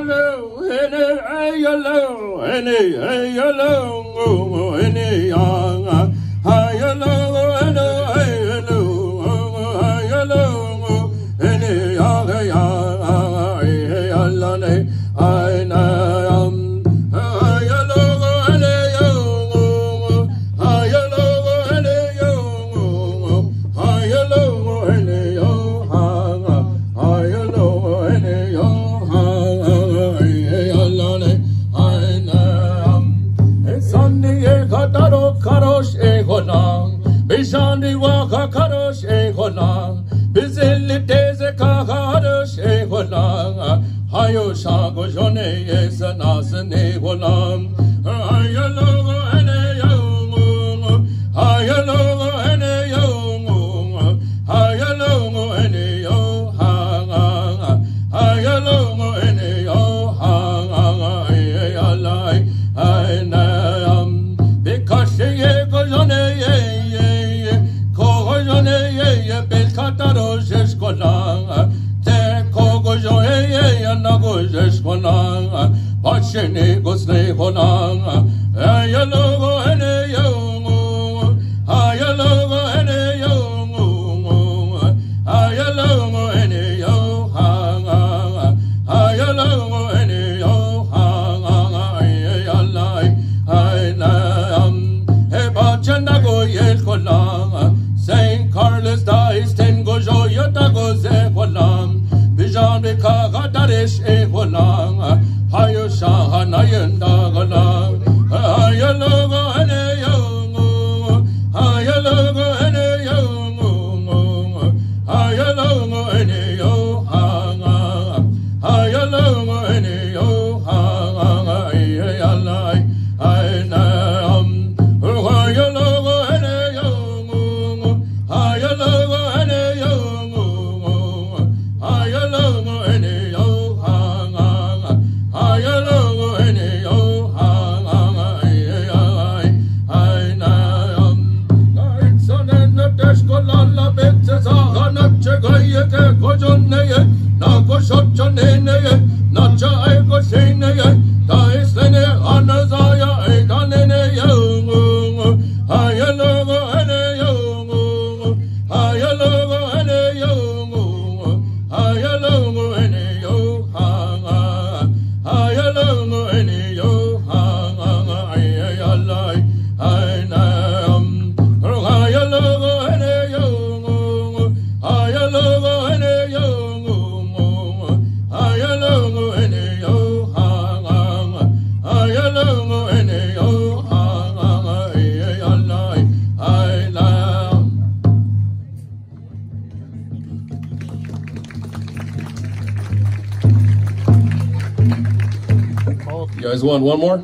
Hello, hello, hello, hello, hello, eholang Hayo shago jone yesa nasane holang Ayalogo ene yongo Ayalogo ene yongo Ayalogo ene yo hanga Ayalogo ene yo hanga Ayalai Ayna Because ye go jone ye kataros escolang, pachene gosne holang, ayalogo ene yongo, ayalogo ene yongo, ayalogo ene yo hanga, ayalogo ene yo hanga, ayalai, ayna, e bachanda go yel kolang, San Carlos dies ten gojo yota goze holam Bijan be kaga e chegaye ke kojoneye Nako shotchoneye Nacha ego sheneye Taisene anazaya eitanene yongo Hayo logo ene yongo Hayo logo ene yongo Hayo logo ene yo You guys want one more?